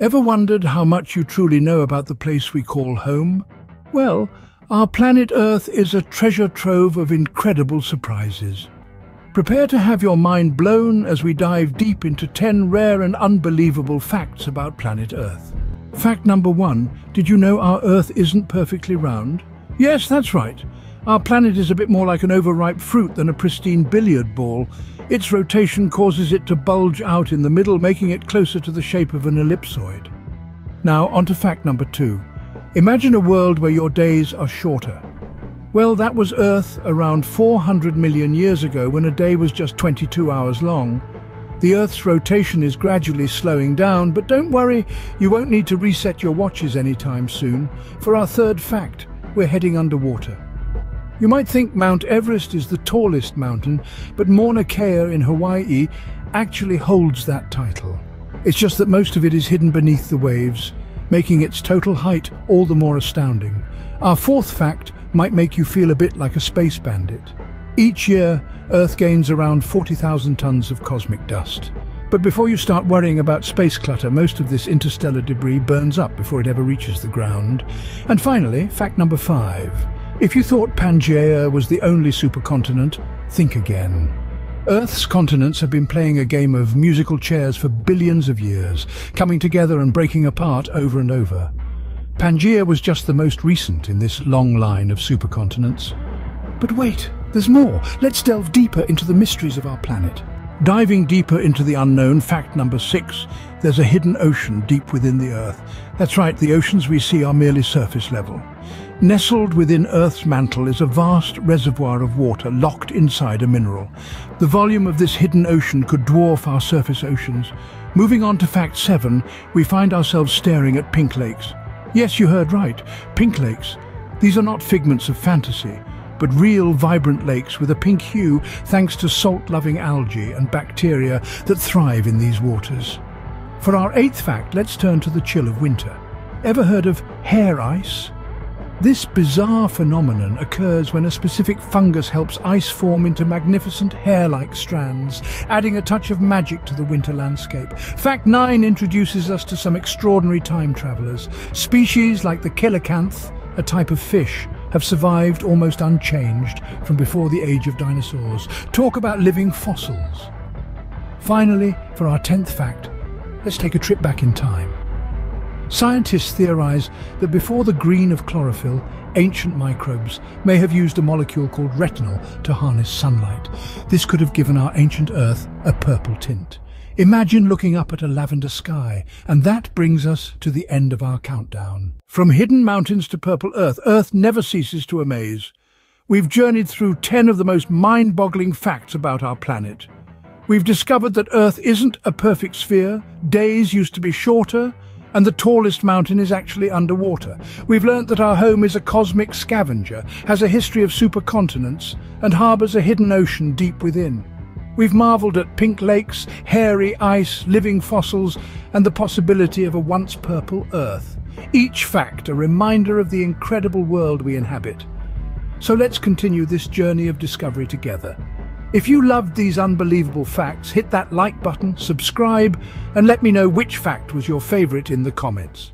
Ever wondered how much you truly know about the place we call home? Well, our planet Earth is a treasure trove of incredible surprises. Prepare to have your mind blown as we dive deep into 10 rare and unbelievable facts about planet Earth. Fact number one, did you know our Earth isn't perfectly round? Yes, that's right. Our planet is a bit more like an overripe fruit than a pristine billiard ball. Its rotation causes it to bulge out in the middle, making it closer to the shape of an ellipsoid. Now, on to fact number two. Imagine a world where your days are shorter. Well, that was Earth around 400 million years ago when a day was just 22 hours long. The Earth's rotation is gradually slowing down, but don't worry, you won't need to reset your watches anytime soon. For our third fact, we're heading underwater. You might think Mount Everest is the tallest mountain, but Mauna Kea in Hawaii actually holds that title. It's just that most of it is hidden beneath the waves, making its total height all the more astounding. Our fourth fact might make you feel a bit like a space bandit. Each year, Earth gains around 40,000 tons of cosmic dust. But before you start worrying about space clutter, most of this interstellar debris burns up before it ever reaches the ground. And finally, fact number five. If you thought Pangaea was the only supercontinent, think again. Earth's continents have been playing a game of musical chairs for billions of years, coming together and breaking apart over and over. Pangaea was just the most recent in this long line of supercontinents. But wait, there's more. Let's delve deeper into the mysteries of our planet. Diving deeper into the unknown, fact number six, there's a hidden ocean deep within the Earth. That's right, the oceans we see are merely surface level. Nestled within Earth's mantle is a vast reservoir of water locked inside a mineral. The volume of this hidden ocean could dwarf our surface oceans. Moving on to fact seven, we find ourselves staring at pink lakes. Yes, you heard right, pink lakes. These are not figments of fantasy, but real vibrant lakes with a pink hue thanks to salt-loving algae and bacteria that thrive in these waters. For our eighth fact, let's turn to the chill of winter. Ever heard of hair ice? This bizarre phenomenon occurs when a specific fungus helps ice form into magnificent hair-like strands, adding a touch of magic to the winter landscape. Fact 9 introduces us to some extraordinary time travelers. Species like the coelacanth, a type of fish, have survived almost unchanged from before the age of dinosaurs. Talk about living fossils. Finally, for our 10th fact, let's take a trip back in time. Scientists theorize that before the green of chlorophyll, ancient microbes may have used a molecule called retinal to harness sunlight. This could have given our ancient Earth a purple tint. Imagine looking up at a lavender sky, and that brings us to the end of our countdown. From hidden mountains to purple Earth, Earth never ceases to amaze. We've journeyed through 10 of the most mind-boggling facts about our planet. We've discovered that Earth isn't a perfect sphere, days used to be shorter, and the tallest mountain is actually underwater. We've learnt that our home is a cosmic scavenger, has a history of supercontinents, and harbours a hidden ocean deep within. We've marvelled at pink lakes, hairy ice, living fossils, and the possibility of a once purple Earth. Each fact a reminder of the incredible world we inhabit. So let's continue this journey of discovery together. If you loved these unbelievable facts, hit that like button, subscribe, and let me know which fact was your favourite in the comments.